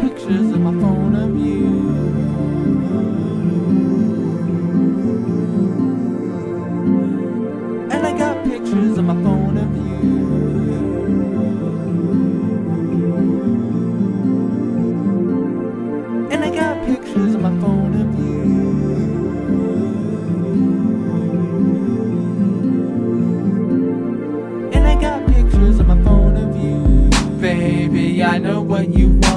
pictures in my phone of you. And I got pictures in my phone of you. And I got pictures in my phone of you. And I got pictures in my phone of you. Baby, I know what you want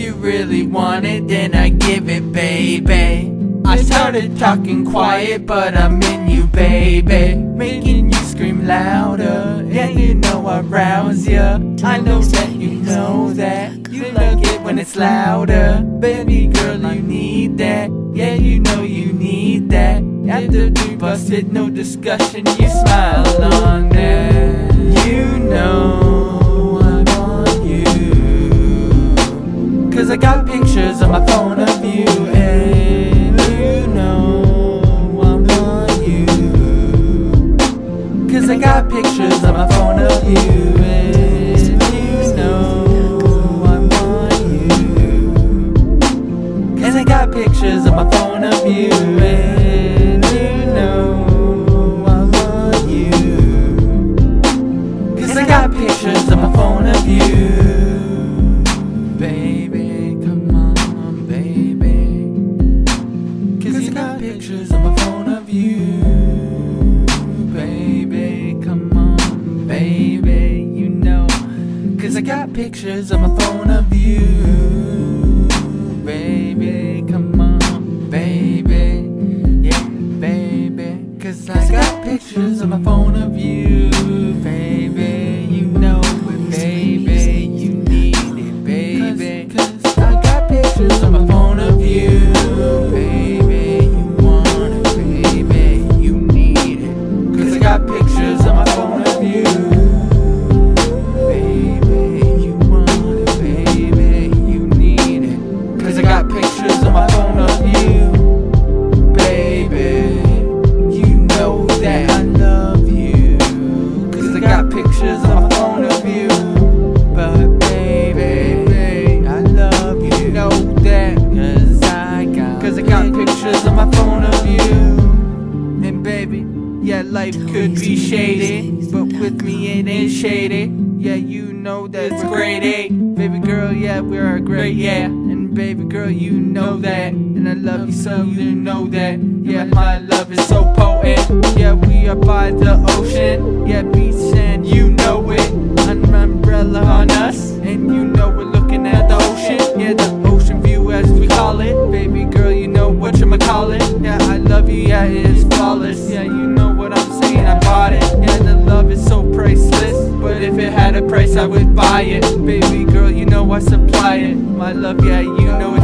you really want it, then I give it, baby. I started talking quiet, but I'm in you, baby. Making you scream louder. Yeah, you know I rouse ya. I know that you know that. You like it when it's louder. Baby girl, you need that. Yeah, you know you need that. After we busted, no discussion, you smile on that. You know pictures on my phone of you. And you know I want you. Cause I got pictures on my phone of you. And you know I want you. Cause I got pictures on my phone of you. And you know I want you. Cause I got pictures on my phone of you. Pictures on my phone of you. Baby, come on, baby. Yeah, baby. Cause I got pictures on my phone of you. Baby, it ain't shady. Yeah, you know that it's great, eh? Baby girl, yeah, we're great, yeah. And baby girl, you know that. And I love you so, you know that. Yeah, my love is so I would buy it. Baby girl, you know I supply it. My love, yeah, you know it's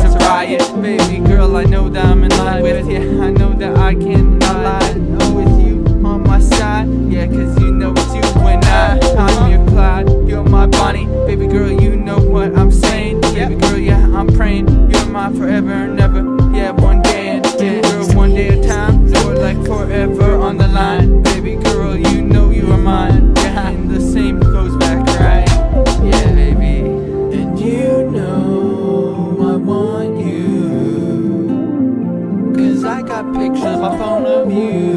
phone of you.